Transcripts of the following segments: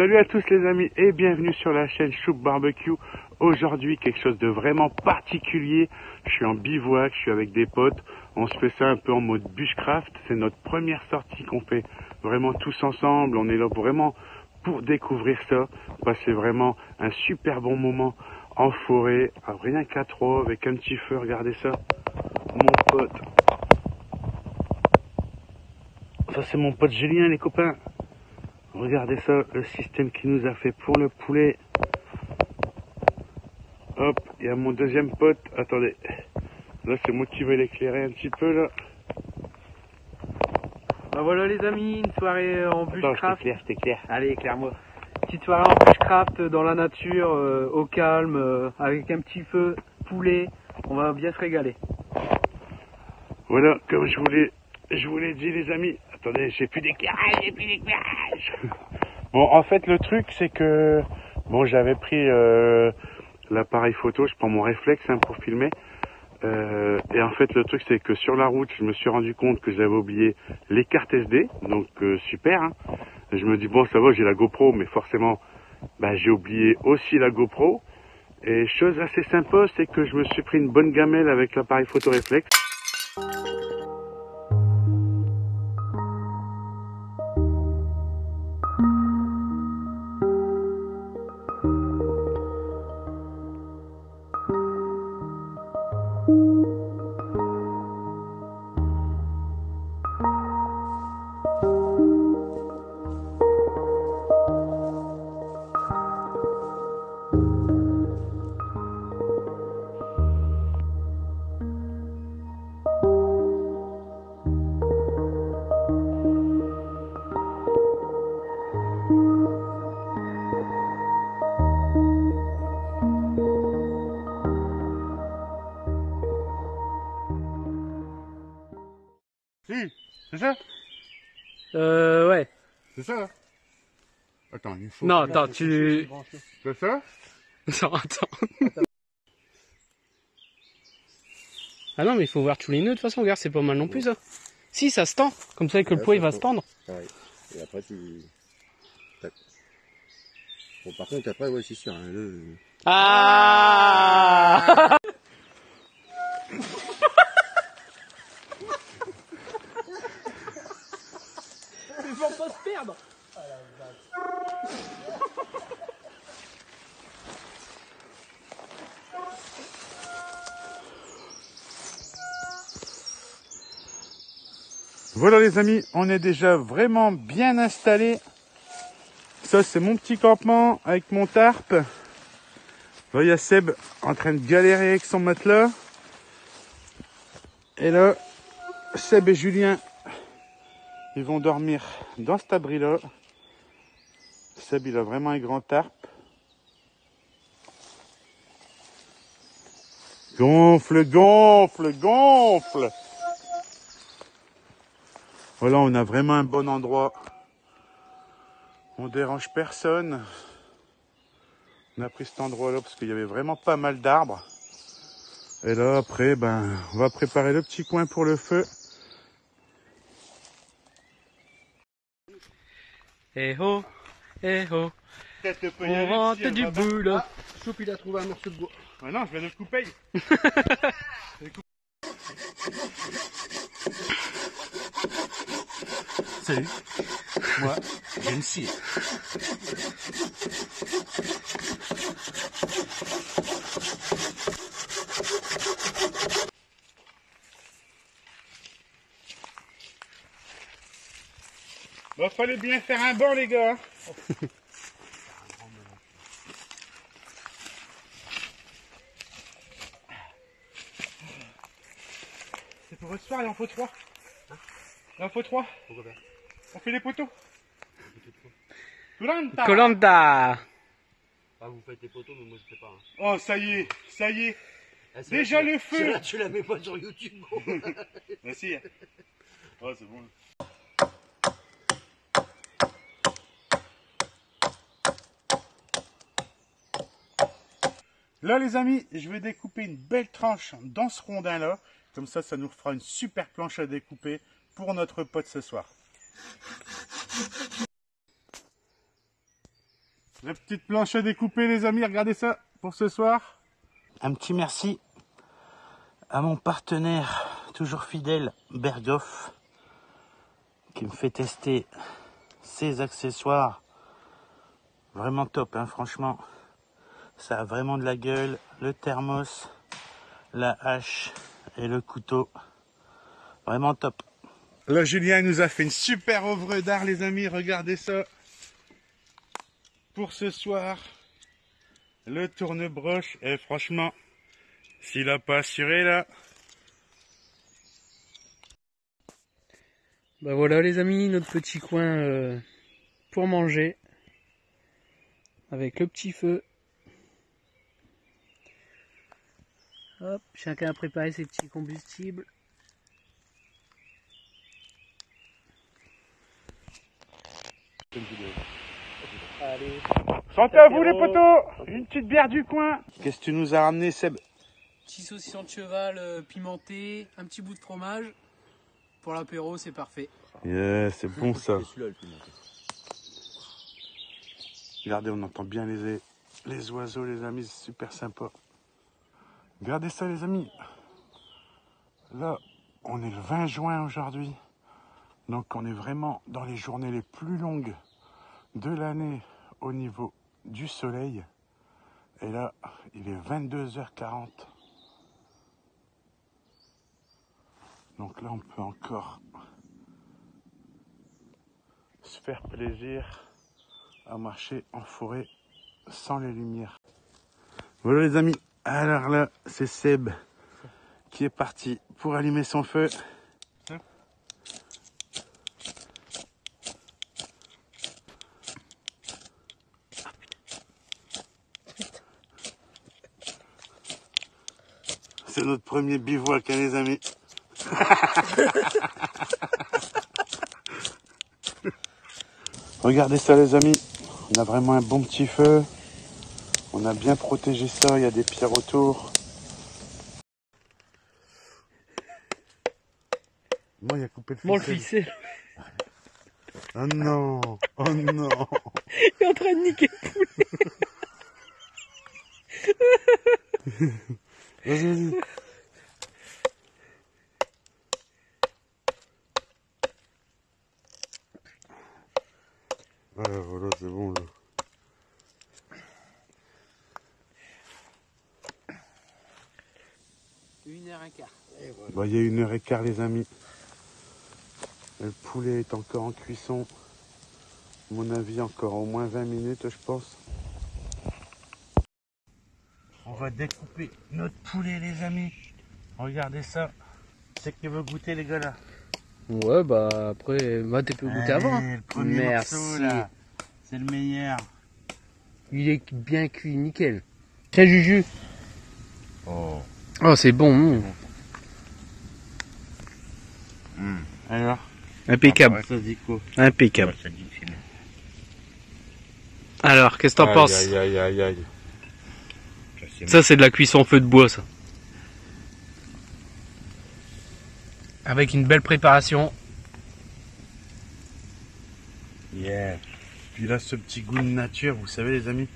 Salut à tous les amis et bienvenue sur la chaîne Choup Barbecue. Aujourd'hui quelque chose de vraiment particulier. Je suis en bivouac, je suis avec des potes. On se fait ça un peu en mode bushcraft. C'est notre première sortie qu'on fait vraiment tous ensemble. On est là vraiment pour découvrir ça. Passer vraiment un super bon moment en forêt, rien qu'à trois, avec un petit feu. Regardez ça, mon pote. Ça c'est mon pote Julien les copains. Regardez ça, le système qu'il nous a fait pour le poulet. Hop, il y a mon deuxième pote. Attendez. Là, c'est moi qui vais l'éclairer un petit peu, là. Bah voilà les amis, une soirée en Attends, je bushcraft. t'éclaire, je. Allez, éclaire-moi. Petite soirée en bushcraft dans la nature, euh, au calme, euh, avec un petit feu, poulet. On va bien se régaler. Voilà, comme je vous l'ai, je vous l'ai dit, les amis. Attendez, j'ai plus d'éclairage, j'ai plus d'éclairage. Bon, en fait, le truc, c'est que, bon, j'avais pris euh, l'appareil photo, je prends mon réflexe hein, pour filmer. Euh, et en fait, le truc, c'est que sur la route, je me suis rendu compte que j'avais oublié les cartes SD. Donc, euh, super. Hein. Je me dis, bon, ça va, j'ai la GoPro, mais forcément, bah, j'ai oublié aussi la GoPro. Et chose assez sympa, c'est que je me suis pris une bonne gamelle avec l'appareil photo réflexe. C'est ça? Euh, ouais. C'est ça Attends, il faut... Non, attends, tu... C'est ça? Non, attends. Ah non, mais il faut voir tous les nœuds de toute façon, regarde, c'est pas mal non plus ça. Si, ça se tend. Comme ça, que le Ouais, poids il va se se tendre. Et après, tu. Bon, par contre, après, ouais, c'est sûr. Hein, le... Ah Voilà les amis, on est déjà vraiment bien installé. Ça c'est mon petit campement avec mon tarp. Là il y Seb en train de galérer avec son matelas. Et là, Seb et Julien, ils vont dormir dans cet abri là. Seb il a vraiment un grand tarp. Gonfle, gonfle, gonfle. Voilà, on a vraiment un bon endroit. On dérange personne. On a pris cet endroit-là parce qu'il y avait vraiment pas mal d'arbres. Et là, après, ben, on va préparer le petit coin pour le feu. Eh oh, eh oh, on rentre du boulot. Choup, il a trouvé un morceau de bois. non, je vais le couper. Salut, moi j'ai une scie. Fallait bien faire un banc, les gars. C'est pour votre soir, il en faut trois. Il en faut trois. On fait les poteaux. Colanta. Colanta Ah, vous faites des photos, mais moi, je sais pas. Hein. Oh, ça y est, ça y est. Ah, c'est Déjà le feu. celle-là, Tu la mets pas sur YouTube. Merci. Oh, c'est bon. Là, les amis, je vais découper une belle tranche dans ce rondin-là. Comme ça, ça nous fera une super planche à découper pour notre pote ce soir. La petite planche à découper les amis, regardez ça pour ce soir. Un petit merci à mon partenaire toujours fidèle Berghoff qui me fait tester ses accessoires. Vraiment top, hein, franchement. Ça a vraiment de la gueule. Le thermos, la hache et le couteau. Vraiment top. Là, Julien nous a fait une super œuvre d'art, les amis. Regardez ça. Pour ce soir, le tourne-broche. Et franchement, s'il a pas assuré là, Bah voilà les amis, notre petit coin euh, pour manger. Avec le petit feu. Hop, chacun a préparé ses petits combustibles. Allez, Santé à vous les potos Une petite bière du coin Qu'est-ce que tu nous as ramené Seb petit saucisson de cheval euh, pimenté, un petit bout de fromage. Pour l'apéro, c'est parfait. Yeah, c'est bon ça. Regardez, on entend bien les, les oiseaux les amis, c'est super sympa. Regardez ça les amis. Là, on est le 20 juin aujourd'hui. Donc on est vraiment dans les journées les plus longues de l'année au niveau du soleil. Et là, il est 22h40. Donc là, on peut encore se faire plaisir à marcher en forêt sans les lumières. Voilà les amis, alors là, c'est Seb qui est parti pour allumer son feu. C'est notre premier bivouac, hein, les amis. Regardez ça, les amis. On a vraiment un bon petit feu. On a bien protégé ça. Il y a des pierres autour. Moi, il a coupé le Bon, le ficelle. ficelle, Oh non Oh non il est en train de niquer. Vas-y, vas-y. Voilà, voilà, c'est bon là. Une heure et quart. Bah, il y a une heure et quart, les amis. Le poulet est encore en cuisson. À mon avis, encore au moins 20 minutes, je pense. On va découper notre poulet, les amis. Regardez ça. C'est qui veut goûter, les gars, là Ouais, bah après, bah, tu peux goûter avant. hein. Allez, le premier Merci. morceau, là. C'est le meilleur. Il est bien cuit, nickel. Tiens, Juju. Oh. Oh, c'est bon. Alors Impeccable. Ouais, ça dit quoi Impeccable. Ça dit. Alors, qu'est-ce que t'en penses Aïe, aïe, aïe, aïe. Ça, c'est Ça, c'est de la cuisson feu de bois, ça. Avec une belle préparation. Yeah. Puis là, ce petit goût de nature, vous savez, les amis,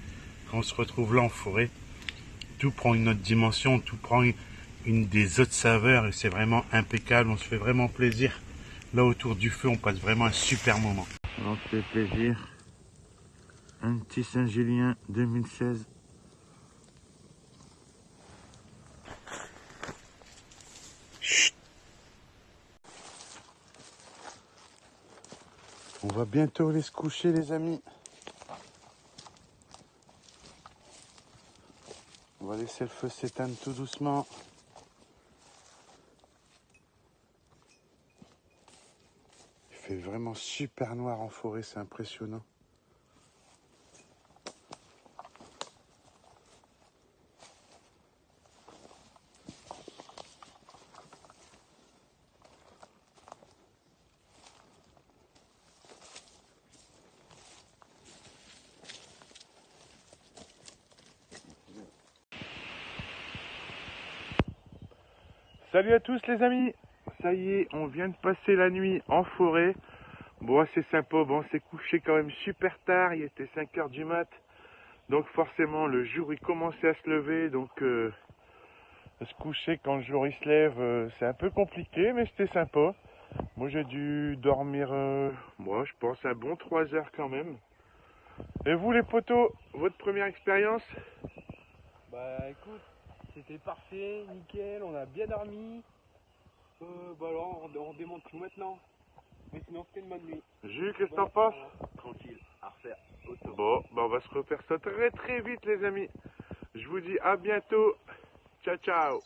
quand on se retrouve là en forêt, tout prend une autre dimension, tout prend une, une des autres saveurs et c'est vraiment impeccable. On se fait vraiment plaisir. Là, autour du feu, on passe vraiment un super moment. On fait plaisir. Un petit Saint-Julien 2016. On va bientôt aller se coucher, les amis. On va laisser le feu s'éteindre tout doucement. Il fait vraiment super noir en forêt, c'est impressionnant. Salut à tous les amis Ça y est, on vient de passer la nuit en forêt. Bon, c'est sympa, bon, on s'est couché quand même super tard, il était 5 heures du mat. Donc forcément, le jour il commençait à se lever, donc euh, se coucher quand le jour il se lève, euh, c'est un peu compliqué, mais c'était sympa. Moi j'ai dû dormir, euh, moi je pense un bon 3 heures quand même. Et vous les potos, votre première expérience? Bah écoute, c'était parfait, nickel, on a bien dormi. Bah alors on démonte tout maintenant. Mais sinon c'était une bonne nuit. Jules, qu'est-ce que t'en penses Tranquille, à refaire. Bon, bah on va se refaire ça très très vite les amis. Je vous dis à bientôt. Ciao ciao